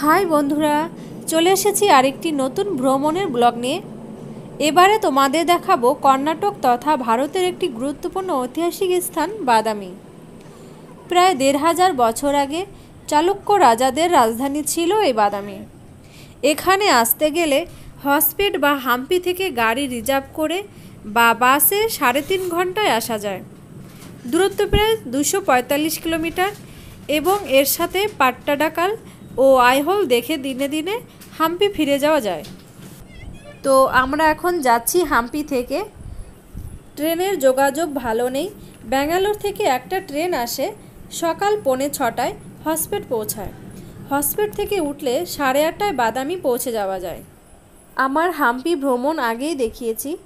High বন্ধুরা, চলে এসেছি আরেকটি নতুন ভ্রমণের ব্লগ নিয়ে। এবারে তোমাদের দেখাবো কর্ণাটক তথা ভারতের একটি গুরুত্বপূর্ণ ঐতিহাসিক স্থান, বাদামি। প্রায় দেড় হাজার বছর আগে চালুক্য রাজাদের রাজধানী ছিল এই বাদামি। এখানে আসতে গেলে হসপিট বা হাম্পি থেকে গাড়ি রিজার্ভ করে বা বাসে সাড়ে তিন ঘন্টায় আসা যায়। দূরত্ব প্রায় দুশো কিলোমিটার এবং এর সাথে পাট্টাডাকাল ও আইহোল দেখে দিনে দিনে হাম্পি ফিরে যাওয়া যায়। তো আমরা এখন যাচ্ছি হাম্পি থেকে। ট্রেনের যোগাযোগ ভালো নেই। ব্যাঙ্গালোর থেকে একটা ট্রেন আসে সকাল পৌনে ছটায় হসপিট পৌঁছায়। হসপিট থেকে উঠলে সাড়ে আটটায় বাদামি পৌঁছে যাওয়া যায়। আমার হাম্পি ভ্রমণ আগেই দেখিয়েছি।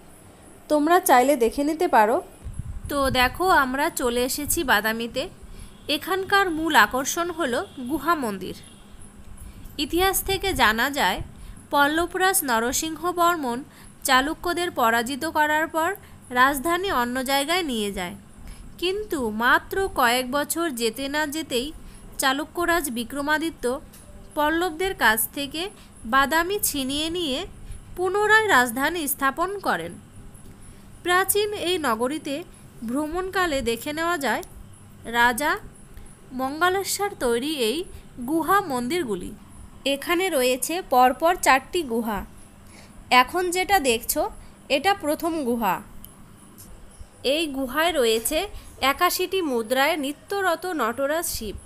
তোমরা চাইলে দেখে নিতে পারো। তো দেখো, আমরা চলে এসেছি বাদামিতে। এখানকার মূল আকর্ষণ হলো গুহা মন্দির। ইতিহাস থেকে জানা যায়, পল্লবরাজ নরসিংহ বর্মন চালুক্যদের পরাজিত করার পর রাজধানী অন্য জায়গায় নিয়ে যায়। কিন্তু মাত্র কয়েক বছর যেতে না যেতেই চালুক্যরাজ বিক্রমাদিত্য পল্লবদের কাছ থেকে বাদামি ছিনিয়ে নিয়ে পুনরায় রাজধানী স্থাপন করেন। প্রাচীন এই নগরীতে ভ্রমণকালে দেখে নেওয়া যায়, রাজা মঙ্গলেশ্বর তৈরি এই গুহা মন্দিরগুলি। এখানে রয়েছে পরপর চারটি গুহা। এখন যেটা দেখছ, এটা প্রথম গুহা। এই গুহায় রয়েছে একাশিটি মুদ্রায় নিত্যরত নটরাজ শিব।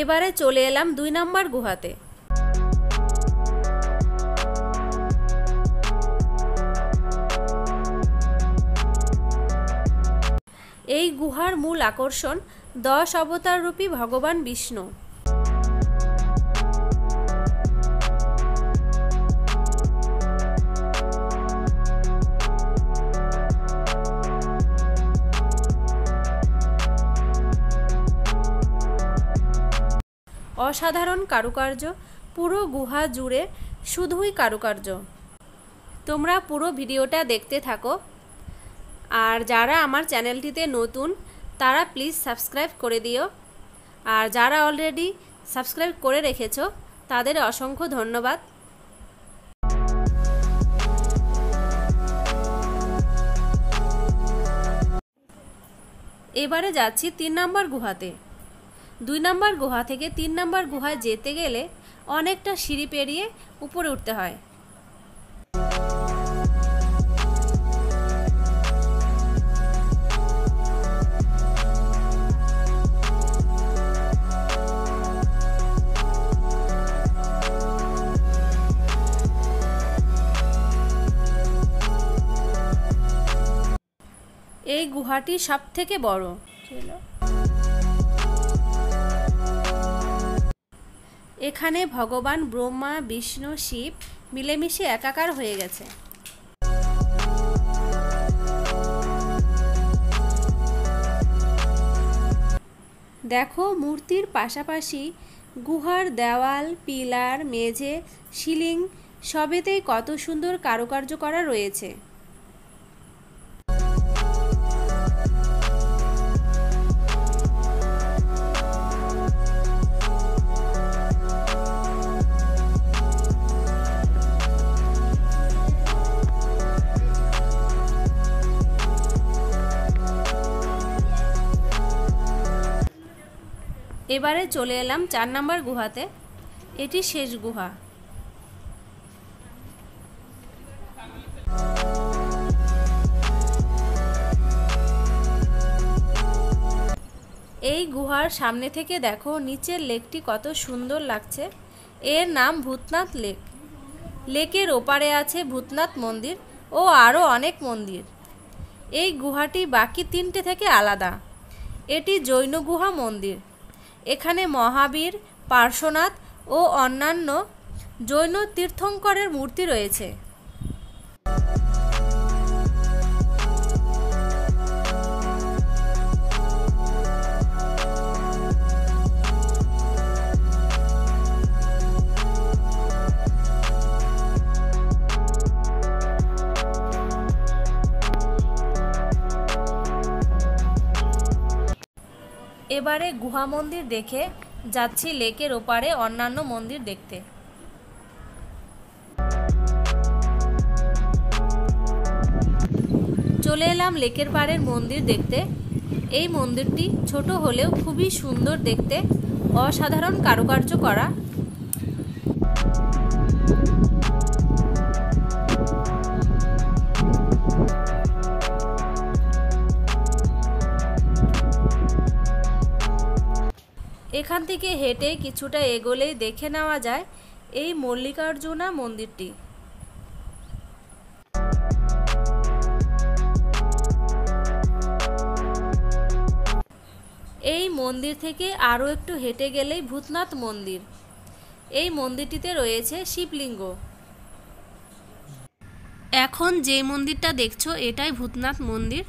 এবারে চলে এলাম দুই নম্বর গুহাতে। এই গুহার মূল আকর্ষণ দশ অবতার রূপী ভগবান বিষ্ণু। অসাধারণ কারুকার্য, পুরো গুহা জুড়ে শুধুই কারুকার্য। তোমরা পুরো ভিডিওটা দেখতে থাকো। আর যারা আমার চ্যানেলটিতে নতুন, তারা প্লিজ সাবস্ক্রাইব করে দিও। আর যারা অলরেডি সাবস্ক্রাইব করে রেখেছো, তাদের অসংখ্য ধন্যবাদ। এবারে যাচ্ছি তিন নম্বর গুহাতে। দুই নম্বর গুহা থেকে তিন নম্বর গুহায় যেতে গেলে অনেকটা সিঁড়ি পেরিয়ে উপরে উঠতে হয়। এই গুহাটি সব থেকে বড়। এখানে ভগবান, ব্রহ্মা, বিষ্ণু, শিব মিলেমিশে একাকার হয়ে গেছে। দেখো মূর্তির পাশাপাশি গুহার দেওয়াল, পিলার, মেঝে, সিলিং সবেতেই কত সুন্দর কারুকার্য করা রয়েছে। এবারে চলে এলাম চার নাম্বার গুহাতে। এটি শেষ গুহা। এই গুহার সামনে থেকে দেখো, নিচের লেকটি কত সুন্দর লাগছে। এর নাম ভূতনাথ লেক। লেকের ওপারে আছে ভূতনাথ মন্দির ও আরও অনেক মন্দির। এই গুহাটি বাকি তিনটে থেকে আলাদা। এটি জৈন গুহা মন্দির। এখানে মহাবীর পার্শ্বনাথ ও অন্যান্য জৈন তীর্থঙ্করের মূর্তি রয়েছে। এবারে গুহা মন্দির দেখে যাচ্ছি লেকের ওপারে অন্যান্য মন্দির দেখতে। চলে এলাম লেকের পাড়ের মন্দির দেখতে। এই মন্দিরটি ছোট হলেও খুবই সুন্দর দেখতে। অসাধারণ কারুকার্য করা। এখান থেকে হেঁটে কিছুটা এগোলেই দেখে নেওয়া যায় এই মল্লিকার্জুনা মন্দিরটি। এই মন্দির থেকে আরও একটু হেঁটে গেলেই ভূতনাথ মন্দির। এই মন্দিরটিতে রয়েছে শিবলিঙ্গ। এখন যে মন্দিরটা দেখছ, এটাই ভূতনাথ মন্দির।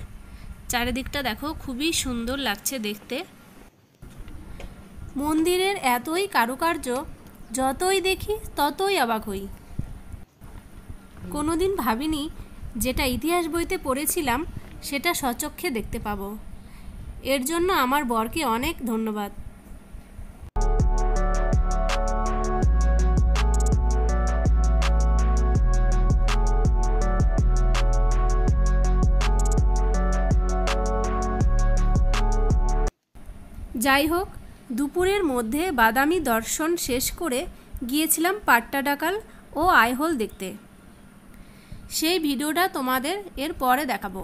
চারিদিকটা দেখো, খুবই সুন্দর লাগছে দেখতে। মন্দিরের এতই কারুকার্য, যতই দেখি ততই অবাক হই। কোনোদিন ভাবিনি যেটা ইতিহাস বইতে পড়েছিলাম সেটা সচক্ষে দেখতে পাবো। এর জন্য আমার বরকে অনেক ধন্যবাদ। যাই হোক দুপুরের মধ্যে বাদামি দর্শন শেষ করে গিয়েছিলাম পাট্টাডাকাল ও আইহোল দেখতে। সেই ভিডিওটা তোমাদের এর পরে দেখাবো।